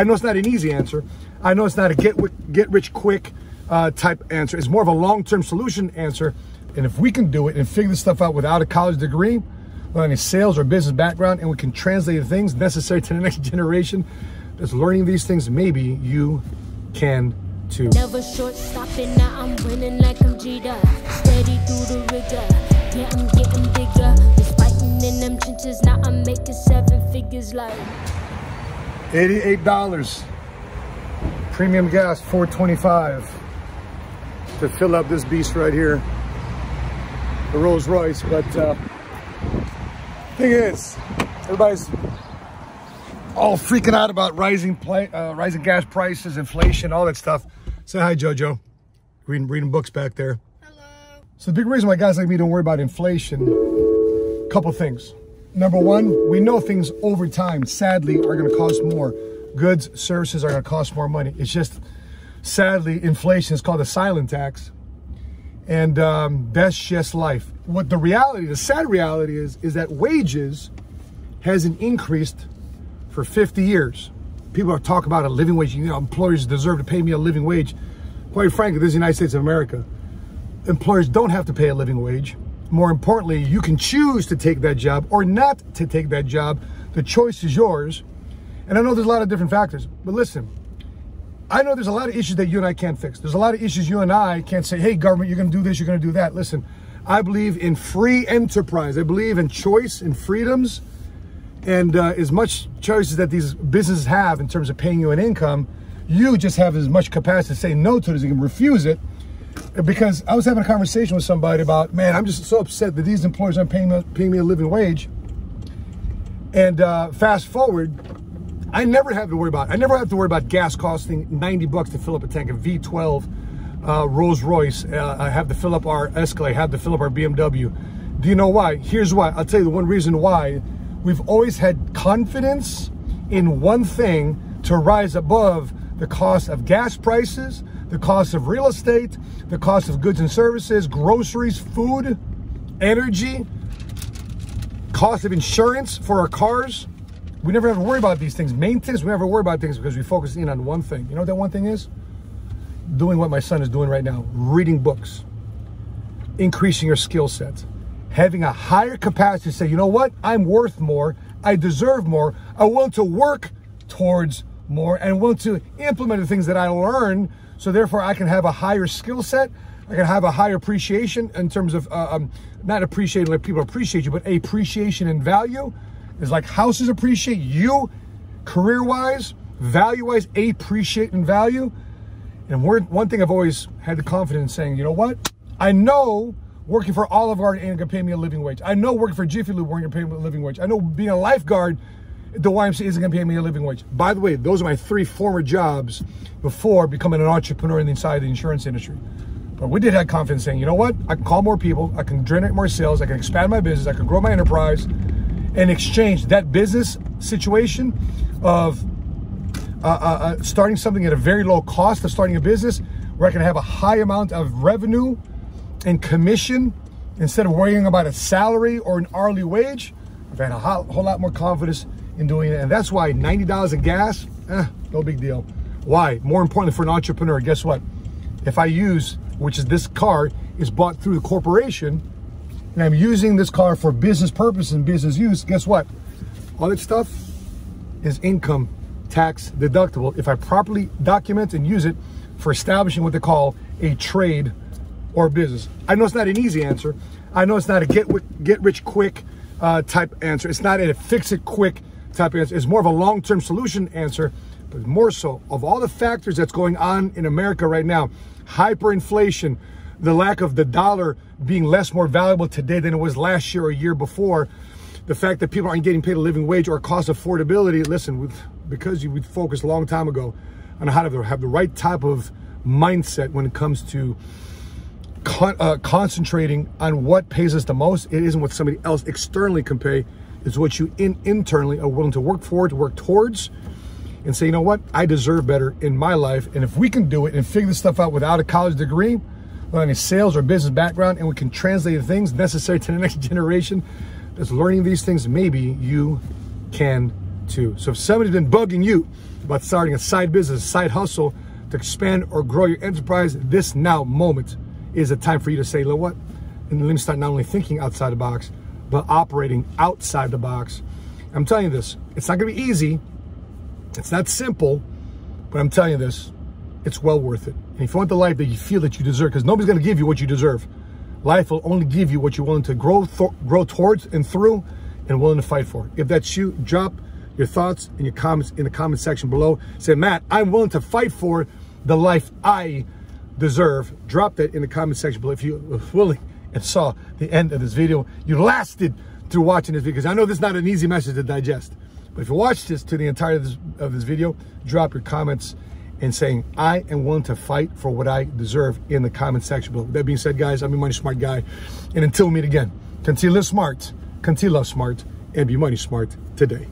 I know it's not an easy answer. I know it's not a get get rich quick uh, type answer. It's more of a long term solution answer. And if we can do it and figure this stuff out without a college degree, without any sales or business background, and we can translate the things necessary to the next generation that's learning these things, maybe you can too. Never short stopping, now I'm winning like I'm Jeter. Steady through the rigor. Yeah, I'm getting bigger. In them now I'm making seven figures like $88. Premium gas, 425 to fill up this beast right here the Rolls Royce. But uh, thing is, everybody's all freaking out about rising uh, rising gas prices, inflation, all that stuff. Say hi, JoJo. Reading reading books back there. Hello. So the big reason why guys like me don't worry about inflation, a couple things. Number one, we know things over time, sadly, are going to cost more. Goods, services are going to cost more money. It's just, sadly, inflation is called a silent tax and um, that's just life. What the reality, the sad reality is, is that wages hasn't increased for 50 years. People are talking about a living wage. You know, employers deserve to pay me a living wage. Quite frankly, this is the United States of America. Employers don't have to pay a living wage. More importantly, you can choose to take that job or not to take that job. The choice is yours. And I know there's a lot of different factors, but listen, I know there's a lot of issues that you and I can't fix. There's a lot of issues you and I can't say, hey, government, you're going to do this, you're going to do that. Listen, I believe in free enterprise. I believe in choice and freedoms. And uh, as much choices that these businesses have in terms of paying you an income, you just have as much capacity to say no to it as you can refuse it. Because I was having a conversation with somebody about, man, I'm just so upset that these employers aren't paying me, paying me a living wage. And uh, fast forward, I never have to worry about. I never have to worry about gas costing 90 bucks to fill up a tank of V12 uh, Rolls Royce. Uh, I have to fill up our Escalade. Have to fill up our BMW. Do you know why? Here's why. I'll tell you the one reason why. We've always had confidence in one thing to rise above the cost of gas prices, the cost of real estate, the cost of goods and services, groceries, food, energy, cost of insurance for our cars. We never have to worry about these things. Maintenance, we never worry about things because we focus in on one thing. You know what that one thing is? Doing what my son is doing right now, reading books, increasing your skill sets, having a higher capacity to say, you know what? I'm worth more. I deserve more. I want to work towards more and want to implement the things that I learn so therefore I can have a higher skill set. I can have a higher appreciation in terms of uh, um, not appreciating like people appreciate you, but appreciation and value is like houses appreciate you career wise, value wise, appreciate and value. And one thing I've always had the confidence in saying, you know what? I know working for Olive Garden ain't gonna pay me a living wage. I know working for Jiffy Lube ain't gonna pay me a living wage. I know being a lifeguard the YMCA isn't gonna pay me a living wage. By the way, those are my three former jobs before becoming an entrepreneur inside the insurance industry. But we did have confidence saying, you know what? I can call more people, I can generate more sales, I can expand my business, I can grow my enterprise, and exchange that business situation of uh, uh, uh, starting something at a very low cost of starting a business where I can have a high amount of revenue and commission instead of worrying about a salary or an hourly wage. I've had a whole lot more confidence in doing it. And that's why $90 in gas, eh, no big deal. Why? More importantly for an entrepreneur, guess what? If I use, which is this car, is bought through the corporation, and I'm using this car for business purpose and business use, guess what? All that stuff is income tax deductible if I properly document and use it for establishing what they call a trade or business. I know it's not an easy answer. I know it's not a get get rich quick uh, type answer. It's not a fix it quick type answer. It's more of a long term solution answer, but more so of all the factors that's going on in America right now, hyperinflation, the lack of the dollar being less more valuable today than it was last year or year before, the fact that people aren't getting paid a living wage or cost affordability, listen, because you focused a long time ago on how to have the right type of mindset when it comes to con uh, concentrating on what pays us the most. It isn't what somebody else externally can pay. It's what you in internally are willing to work for, to work towards, and say, you know what, I deserve better in my life. And if we can do it and figure this stuff out without a college degree, without any sales or business background, and we can translate the things necessary to the next generation that's learning these things, maybe you can too. So if somebody's been bugging you about starting a side business, side hustle to expand or grow your enterprise, this now moment is a time for you to say, you know what? And let me start not only thinking outside the box, but operating outside the box. I'm telling you this, it's not gonna be easy. It's not simple, but I'm telling you this, it's well worth it. And if you want the life that you feel that you deserve, because nobody's gonna give you what you deserve. Life will only give you what you're willing to grow, grow towards and through and willing to fight for. If that's you, drop your thoughts and your comments in the comment section below. Say, Matt, I'm willing to fight for the life I deserve. Drop that in the comment section below if you're willing and saw the end of this video. You lasted through watching this because I know this is not an easy message to digest. But if you watch this to the entirety of this, video, drop your comments and saying, I am willing to fight for what I deserve in the comment section below. That being said, guys, I'm your money smart guy. And until we meet again, continue live smart, continue love smart, and be money smart today.